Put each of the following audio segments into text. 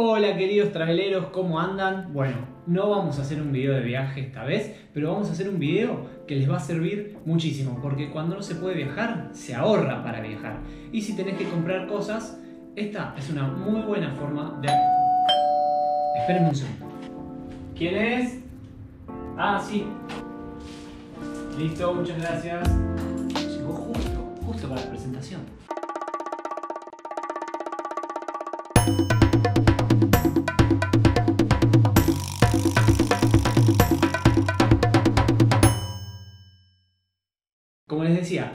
Hola queridos traveleros, ¿cómo andan? Bueno, no vamos a hacer un video de viaje esta vez, pero vamos a hacer un video que les va a servir muchísimo, porque cuando no se puede viajar, se ahorra para viajar. Y si tenés que comprar cosas, esta es una muy buena forma de... Espérenme un segundo. ¿Quién es? Ah, sí. Listo, muchas gracias. Llegó justo, justo para la presentación.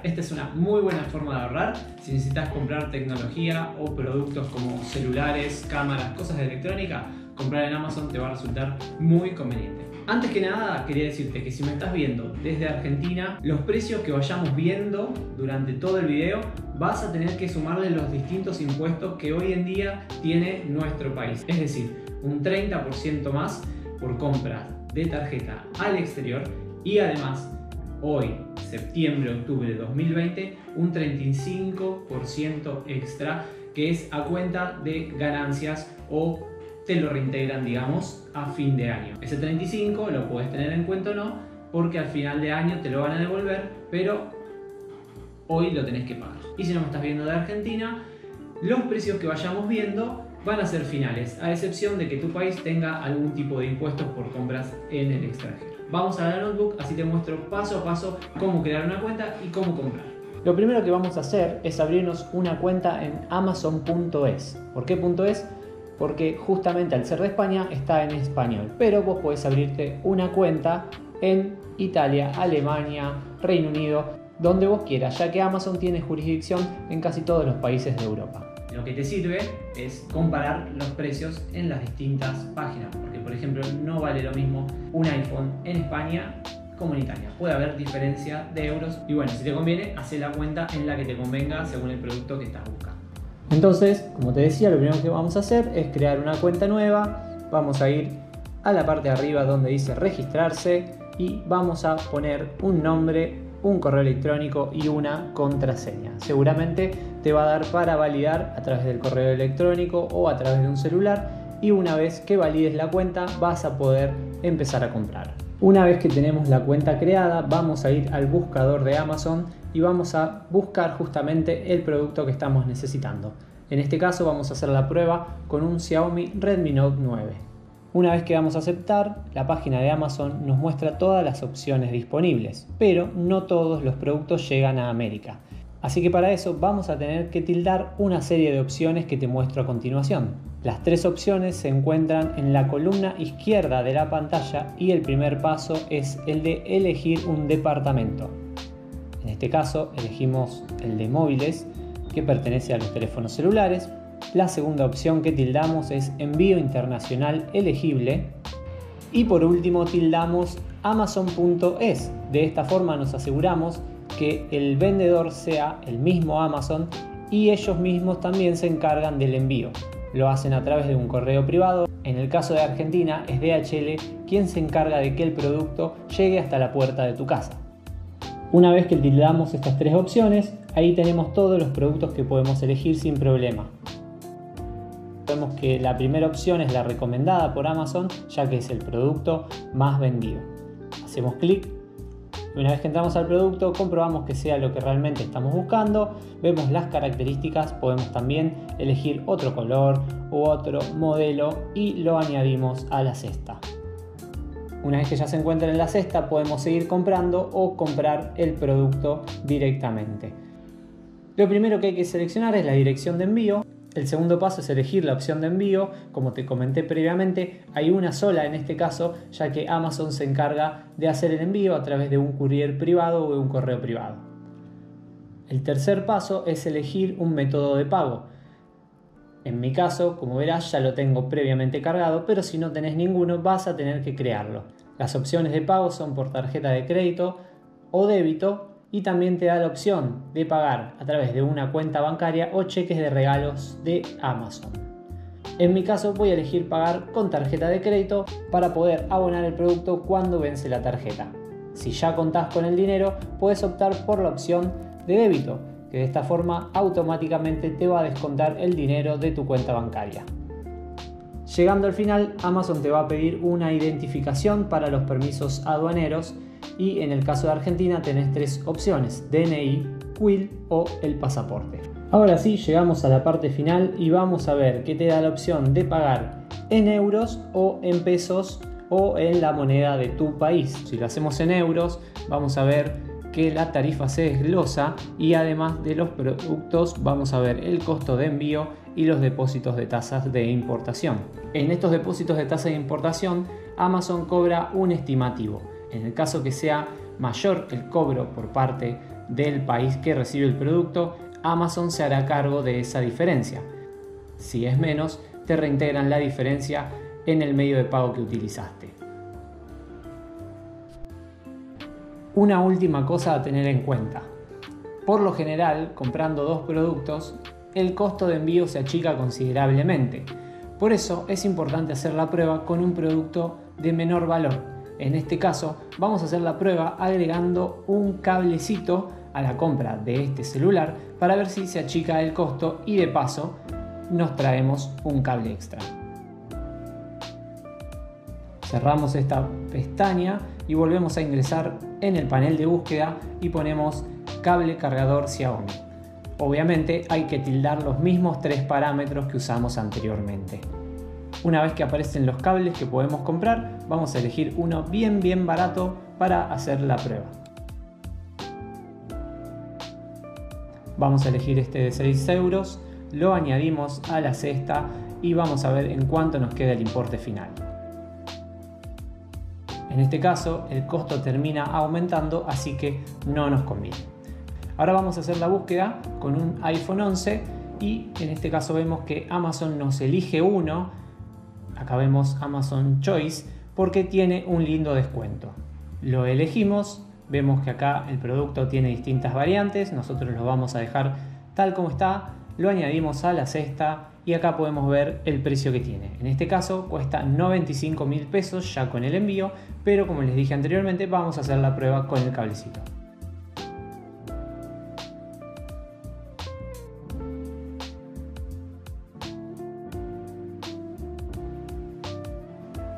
Esta es una muy buena forma de ahorrar. Si necesitas comprar tecnología o productos como celulares, cámaras, cosas de electrónica, comprar en Amazon te va a resultar muy conveniente. Antes que nada, quería decirte que si me estás viendo desde Argentina, los precios que vayamos viendo durante todo el video, vas a tener que sumarle los distintos impuestos que hoy en día tiene nuestro país. Es decir, un 30% más por compras de tarjeta al exterior y además hoy, septiembre, octubre de 2020, un 35% extra que es a cuenta de ganancias o te lo reintegran, digamos, a fin de año. Ese 35 lo puedes tener en cuenta o no, porque al final de año te lo van a devolver, pero hoy lo tenés que pagar. Y si no me estás viendo de Argentina, los precios que vayamos viendo van a ser finales, a excepción de que tu país tenga algún tipo de impuestos por compras en el extranjero. Vamos a la notebook, así te muestro paso a paso cómo crear una cuenta y cómo comprar. Lo primero que vamos a hacer es abrirnos una cuenta en amazon.es. ¿Por qué .es? Porque justamente al ser de España está en español, pero vos podés abrirte una cuenta en Italia, Alemania, Reino Unido, donde vos quieras, ya que Amazon tiene jurisdicción en casi todos los países de Europa. Lo que te sirve es comparar los precios en las distintas páginas, porque por ejemplo no vale lo mismo un iPhone en España como en Italia. Puede haber diferencia de euros y bueno, si te conviene, hace la cuenta en la que te convenga según el producto que estás buscando. Entonces, como te decía, lo primero que vamos a hacer es crear una cuenta nueva. Vamos a ir a la parte de arriba donde dice registrarse y vamos a poner un nombre, un correo electrónico y una contraseña. Seguramente te va a dar para validar a través del correo electrónico o a través de un celular y una vez que valides la cuenta vas a poder empezar a comprar. Una vez que tenemos la cuenta creada vamos a ir al buscador de Amazon y vamos a buscar justamente el producto que estamos necesitando. En este caso vamos a hacer la prueba con un Xiaomi Redmi Note 9. Una vez que vamos a aceptar, la página de Amazon nos muestra todas las opciones disponibles, pero no todos los productos llegan a América. Así que para eso vamos a tener que tildar una serie de opciones que te muestro a continuación. Las tres opciones se encuentran en la columna izquierda de la pantalla y el primer paso es el de elegir un departamento. En este caso elegimos el de móviles que pertenece a los teléfonos celulares la segunda opción que tildamos es envío internacional elegible. Y por último tildamos amazon.es. De esta forma nos aseguramos que el vendedor sea el mismo Amazon y ellos mismos también se encargan del envío. Lo hacen a través de un correo privado. En el caso de Argentina es DHL quien se encarga de que el producto llegue hasta la puerta de tu casa. Una vez que tildamos estas tres opciones, ahí tenemos todos los productos que podemos elegir sin problema. Vemos que la primera opción es la recomendada por Amazon, ya que es el producto más vendido. Hacemos clic. Una vez que entramos al producto, comprobamos que sea lo que realmente estamos buscando, vemos las características, podemos también elegir otro color u otro modelo y lo añadimos a la cesta. Una vez que ya se encuentra en la cesta, podemos seguir comprando o comprar el producto directamente. Lo primero que hay que seleccionar es la dirección de envío. El segundo paso es elegir la opción de envío. Como te comenté previamente, hay una sola en este caso, ya que Amazon se encarga de hacer el envío a través de un courier privado o de un correo privado. El tercer paso es elegir un método de pago. En mi caso, como verás, ya lo tengo previamente cargado, pero si no tenés ninguno vas a tener que crearlo. Las opciones de pago son por tarjeta de crédito o débito y también te da la opción de pagar a través de una cuenta bancaria o cheques de regalos de Amazon. En mi caso voy a elegir pagar con tarjeta de crédito para poder abonar el producto cuando vence la tarjeta. Si ya contás con el dinero, puedes optar por la opción de débito, que de esta forma automáticamente te va a descontar el dinero de tu cuenta bancaria. Llegando al final, Amazon te va a pedir una identificación para los permisos aduaneros y en el caso de Argentina tenés tres opciones, DNI, Quill o el pasaporte. Ahora sí, llegamos a la parte final y vamos a ver qué te da la opción de pagar en euros o en pesos o en la moneda de tu país. Si lo hacemos en euros, vamos a ver que la tarifa se desglosa y además de los productos vamos a ver el costo de envío y los depósitos de tasas de importación. En estos depósitos de tasa de importación, Amazon cobra un estimativo. En el caso que sea mayor el cobro por parte del país que recibe el producto, Amazon se hará cargo de esa diferencia. Si es menos, te reintegran la diferencia en el medio de pago que utilizaste. Una última cosa a tener en cuenta. Por lo general, comprando dos productos, el costo de envío se achica considerablemente. Por eso es importante hacer la prueba con un producto de menor valor. En este caso, vamos a hacer la prueba agregando un cablecito a la compra de este celular para ver si se achica el costo y de paso nos traemos un cable extra. Cerramos esta pestaña y volvemos a ingresar en el panel de búsqueda y ponemos cable cargador Xiaomi. Obviamente hay que tildar los mismos tres parámetros que usamos anteriormente. Una vez que aparecen los cables que podemos comprar, vamos a elegir uno bien bien barato para hacer la prueba. Vamos a elegir este de 6 euros, lo añadimos a la cesta y vamos a ver en cuánto nos queda el importe final. En este caso el costo termina aumentando así que no nos conviene. Ahora vamos a hacer la búsqueda con un iPhone 11 y en este caso vemos que Amazon nos elige uno. Acá vemos Amazon Choice porque tiene un lindo descuento. Lo elegimos, vemos que acá el producto tiene distintas variantes, nosotros lo vamos a dejar tal como está, lo añadimos a la cesta y acá podemos ver el precio que tiene. En este caso cuesta 95 mil pesos ya con el envío, pero como les dije anteriormente vamos a hacer la prueba con el cablecito.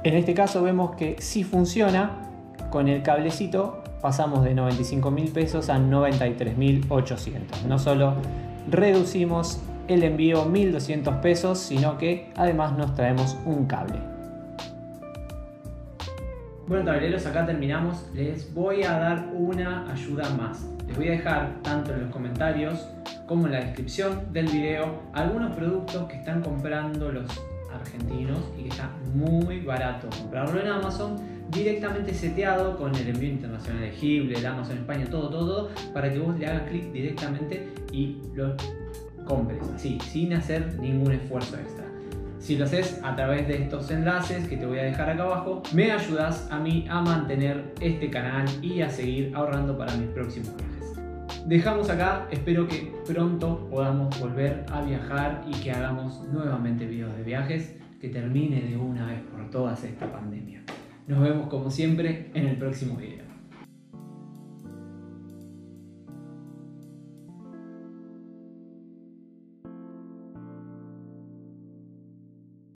En este caso vemos que si funciona con el cablecito pasamos de 95 mil pesos a 93 mil 800. No solo reducimos el envío 1200 pesos, sino que además nos traemos un cable. Bueno tableros, acá terminamos. Les voy a dar una ayuda más. Les voy a dejar tanto en los comentarios como en la descripción del video algunos productos que están comprando los argentinos y que está muy barato comprarlo en Amazon directamente seteado con el envío internacional elegible, el Amazon España, todo, todo, para que vos le hagas clic directamente y lo compres, así, sin hacer ningún esfuerzo extra. Si lo haces a través de estos enlaces que te voy a dejar acá abajo, me ayudas a mí a mantener este canal y a seguir ahorrando para mis próximos viajes. Dejamos acá, espero que pronto podamos volver a viajar y que hagamos nuevamente videos de viajes, que termine de una vez por todas esta pandemia. Nos vemos como siempre en el próximo video.